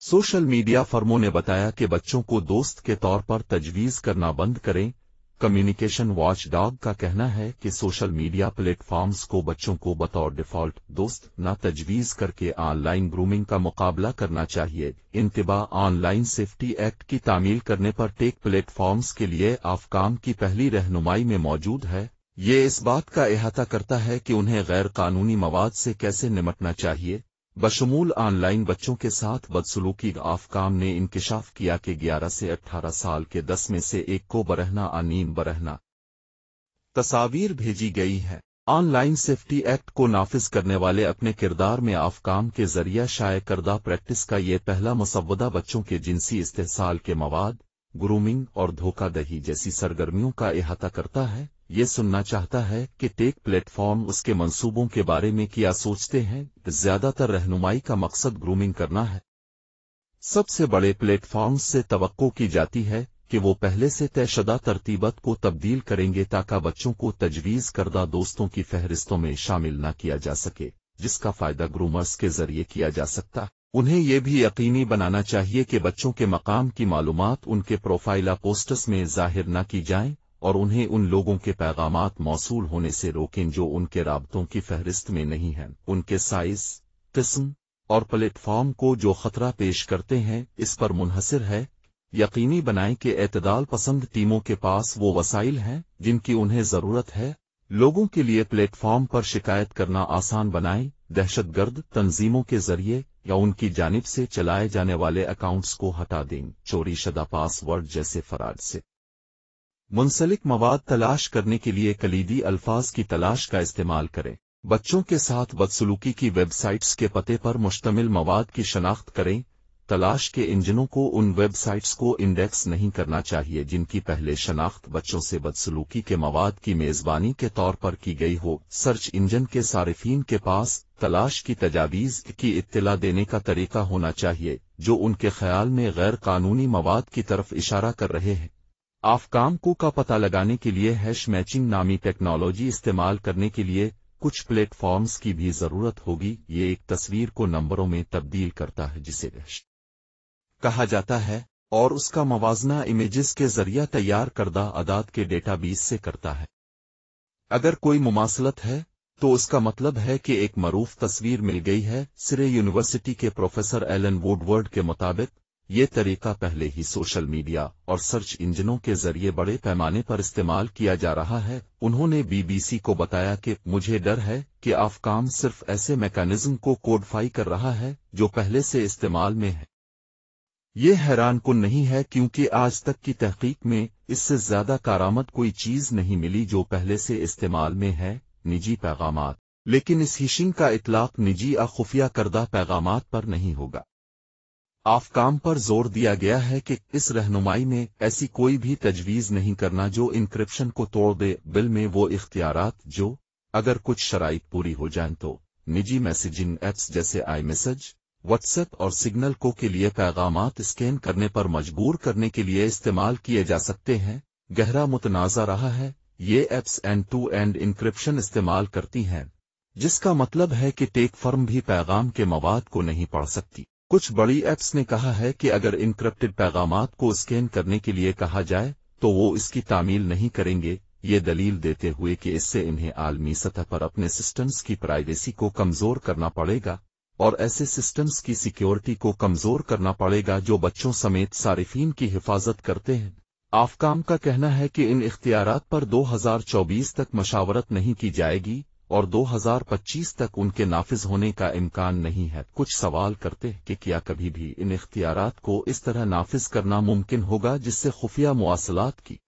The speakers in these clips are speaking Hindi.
सोशल मीडिया फर्मों ने बताया कि बच्चों को दोस्त के तौर पर तजवीज़ करना बंद करें। कम्युनिकेशन वॉच डॉग का कहना है कि सोशल मीडिया प्लेटफॉर्म्स को बच्चों को बतौर डिफ़ॉल्ट दोस्त न तजवीज़ करके ऑनलाइन ग्रूमिंग का मुकाबला करना चाहिए। इंतबा ऑनलाइन सेफ्टी एक्ट की तामील करने पर टेक प्लेटफॉर्म्स के लिए आफकाम की पहली रहनुमाई में मौजूद है। ये इस बात का अहाता करता है कि उन्हें गैर कानूनी मवाद से कैसे निमटना चाहिए। बशमूल ऑनलाइन बच्चों के साथ बदसलूकी आफकाम ने इंकशाफ किया कि 11 से 18 साल के 10 में से एक को बरहना आनीम बरहना। तस्वीर भेजी गई है। ऑनलाइन सेफ्टी एक्ट को नाफिज करने वाले अपने किरदार में आफकाम के ज़रिया शाये करदा प्रैक्टिस का ये पहला मुसवदा बच्चों के जिनसी इस्तेसाल के मवाद। ग्रूमिंग और धोखादही जैसी सरगर्मियों का अहाता करता है, ये सुनना चाहता है कि टेक प्लेटफॉर्म उसके मंसूबों के बारे में क्या सोचते हैं। ज़्यादातर रहनुमाई का मकसद ग्रूमिंग करना है। सबसे बड़े प्लेटफॉर्म्स से तवक्को की जाती है कि वो पहले से तयशदा तरतीबत को तब्दील करेंगे ताकि बच्चों को तजवीज़ करदा दोस्तों की फहरिस्तों में शामिल न किया जा सके, जिसका फ़ायदा ग्रूमर्स के ज़रिए किया जा सकता। उन्हें ये भी यकीनी बनाना चाहिए कि बच्चों के मकाम की मालूम उनके प्रोफाइला पोस्टर्स में ज़ाहिर न की जाएँ और उन्हें उन लोगों के पैगाम मौसू होने से रोकें जो उनके राबतों की फहरिस्त में नहीं हैं। उनके साइज़, किस्म और प्लेटफॉर्म को जो खतरा पेश करते हैं, इस पर मुनहसर है। यकीनी बनाएँ कि एतदाल पसंद टीमों के पास वो वसाइल हैं जिनकी उन्हें ज़रूरत है लोगों के लिए प्लेटफॉर्म पर शिकायत करना आसान बनाएँ, दहशतगर्द तंजीमों के ज़रिए या उनकी जानिब से चलाए जाने वाले अकाउंट्स को हटा दें, चोरी शदा पासवर्ड जैसे फराड से। मुंसलिक मवाद तलाश करने के लिए कलीदी अल्फाज की तलाश का इस्तेमाल करें। बच्चों के साथ बदसलूकी की वेबसाइट्स के पते पर मुश्तमिल मवाद की शनाख्त करें तलाश के इंजनों को उन वेबसाइट्स को इंडेक्स नहीं करना चाहिए जिनकी पहले शनाख्त बच्चों से बदसलूकी के मवाद की मेजबानी के तौर पर की गई हो। सर्च इंजन के सारिफीन के पास तलाश की तजावीज की इत्तला देने का तरीका होना चाहिए, जो उनके ख्याल में गैर कानूनी मवाद की तरफ़ इशारा कर रहे हैं। आफकाम को का पता लगाने के लिए हैश मैचिंग नामी टेक्नोलॉजी इस्तेमाल करने के लिए कुछ प्लेटफॉर्म्स की भी ज़रूरत होगी। ये एक तस्वीर को नंबरों में तब्दील करता है, जिसे कहा जाता है, और उसका मवाजना इमेजेस के ज़रिए तैयार करदा अदाद के डेटाबेस से करता है। अगर कोई मुमासलत है तो उसका मतलब है कि एक मरूफ तस्वीर मिल गई है, सिरे यूनिवर्सिटी के प्रोफेसर एलन वुडवर्ड के मुताबिक, ये तरीका पहले ही सोशल मीडिया और सर्च इंजनों के ज़रिए बड़े पैमाने पर इस्तेमाल किया जा रहा है। उन्होंने बीबीसी को बताया कि, मुझे डर है कि आफकाम सिर्फ़ ऐसे मैकेनिज्म को कोडफाई कर रहा है, जो पहले से इस्तेमाल में है। ये हैरान कुन नहीं है क्योंकि आज तक की तहकीक में इससे ज़्यादा कारामद कोई चीज़ नहीं मिली जो पहले से इस्तेमाल में है, निजी पैगाम लेकिन इस हिशिंग का इतलाक निजी या खुफिया करदा पैगाम पर नहीं होगा। आफकाम पर ज़ोर दिया गया है कि इस रहनुमाई में ऐसी कोई भी तजवीज नहीं करना जो इंक्रिप्शन को तोड़ दे, बिल में वो इख्तियार जो, अगर कुछ शराइ पूरी हो जाएँ तो निजी मैसेजिंग एप्स जैसे आई मैसेज व्हाट्सएप और सिग्नल को के लिए पैगाम स्कैन करने पर मजबूर करने के लिए इस्तेमाल किए जा सकते हैं। गहरा मुतनाजा रहा है, ये apps end to end encryption इस्तेमाल करती हैं, जिसका मतलब है कि टेक फर्म भी पैगाम के मवाद को नहीं पढ़ सकती। कुछ बड़ी एप्स ने कहा है कि अगर इनक्रप्टेड पैगाम को स्कैन करने के लिए कहा जाए तो वो इसकी तामील नहीं करेंगे। ये दलील देते हुए कि इससे इन्हें आलमी सतह पर अपने सिस्टम्स की प्राइवेसी को कमज़ोर करना पड़ेगा। और ऐसे सिस्टम्स की सिक्योरिटी को कमज़ोर करना पड़ेगा जो बच्चों समेत सारिफीन की हिफाजत करते हैं। आफकाम का कहना है कि इन इख्तियार पर 2024 तक मशावरत नहीं की जाएगी और 2025 तक उनके नाफिज होने का इम्कान नहीं है। कुछ सवाल करते हैं कि क्या कभी भी इन इख्तियार को इस तरह नाफिज करना मुमकिन होगा जिससे खुफिया मवासलात की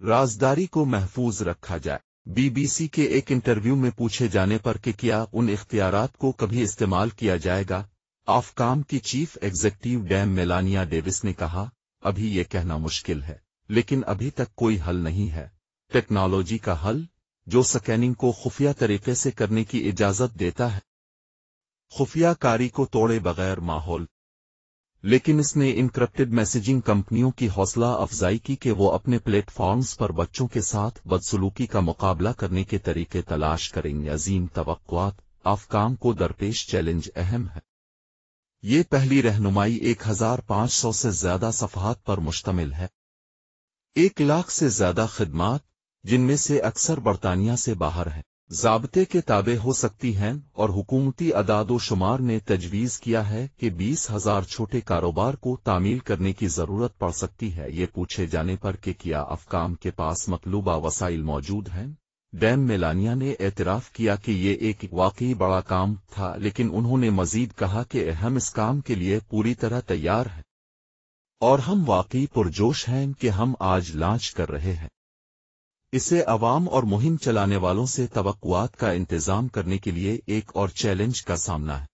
राजदारी को महफूज रखा जाए। बीबीसी के एक इंटरव्यू में पूछे जाने पर कि क्या उन इख्तियारात को कभी इस्तेमाल किया जाएगा? आफकाम की chief executive dame Melanie Dawes ने कहा, अभी ये कहना मुश्किल है, लेकिन अभी तक कोई हल नहीं है। टेक्नोलॉजी का हल, जो स्कैनिंग को खुफिया तरीके से करने की इजाज़त देता है खुफिया कारी को तोड़े बगैर माहौल लेकिन इसने इनक्रप्टेड मैसेजिंग कंपनियों की हौसला अफजाई की कि वो अपने प्लेटफॉर्म्स पर बच्चों के साथ बदसलूकी का मुकाबला करने के तरीके तलाश करेंगे। अजीम तो अफकाम को दरपेश चैलेंज अहम है। ये पहली रहनुमाई 1500 से ज़्यादा सफहात पर मुश्तमिल है। एक लाख से ज़्यादा खदमात, जिनमें से अक्सर बरतानिया से बाहर हैं। जाबते के ताबे हो सकती हैं और हुकूमती अदाद शुमार ने तजवीज़ किया है कि बीस हज़ार छोटे कारोबार को तामील करने की ज़रूरत पड़ सकती है। ये पूछे जाने पर कि क्या अफकाम के पास मतलूबा वसाइल मौजूद हैं? डैम मेलानिया ने एतराफ किया कि ये एक वाकई बड़ा काम था, लेकिन उन्होंने मजीद कहा कि हम इस काम के लिए पूरी तरह तैयार हैं। और हम वाकई पुरजोश हैं कि हम आज लॉन्च कर रहे हैं। इसे अवाम और मुहिम चलाने वालों से तवक्कुआत का इंतज़ाम करने के लिए एक और चैलेंज का सामना है।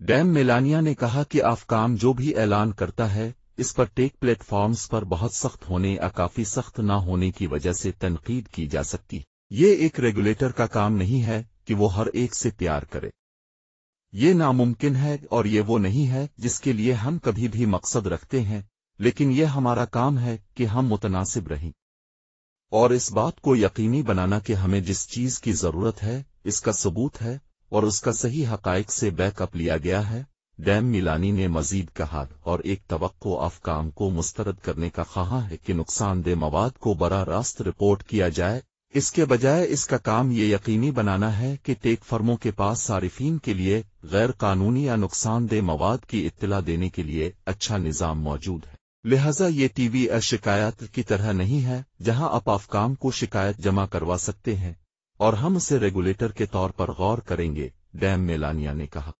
डैम मेलानिया ने कहा कि आफकाम जो भी ऐलान करता है, इस पर टेक प्लेटफॉर्म्स पर बहुत सख्त होने या काफ़ी सख्त न होने की वजह से तनकीद की जा सकती। ये एक रेगुलेटर का काम नहीं है कि वो हर एक से प्यार करे। ये नामुमकिन है और ये वो नहीं है जिसके लिए हम कभी भी मकसद रखते हैं, लेकिन यह हमारा काम है कि हम मुतनासिब रहें। और इस बात को यकीनी बनाना कि हमें जिस चीज़ की ज़रूरत है, इसका सबूत है, और उसका सही हकाइक से बैकअप लिया गया है, डैम मिलानी ने मजीद कहा, और एक तवक्को अफकाम को मुस्तरद करने का कहा है कि नुकसानदेह मवाद को बरा रास्त रिपोर्ट किया जाए। इसके बजाय इसका काम ये यकीनी बनाना है कि टेक फर्मों के पास सारिफीन के लिए गैर कानूनी या नुकसानदेह मवाद की इत्तला देने के लिए अच्छा निज़ाम मौजूद है। लिहाजा ये टीवी शिकायत की तरह नहीं है, जहाँ आप अफकाम को शिकायत जमा करवा सकते हैं, और हम इसे रेगुलेटर के तौर पर गौर करेंगे, डैम मेलानिया ने कहा।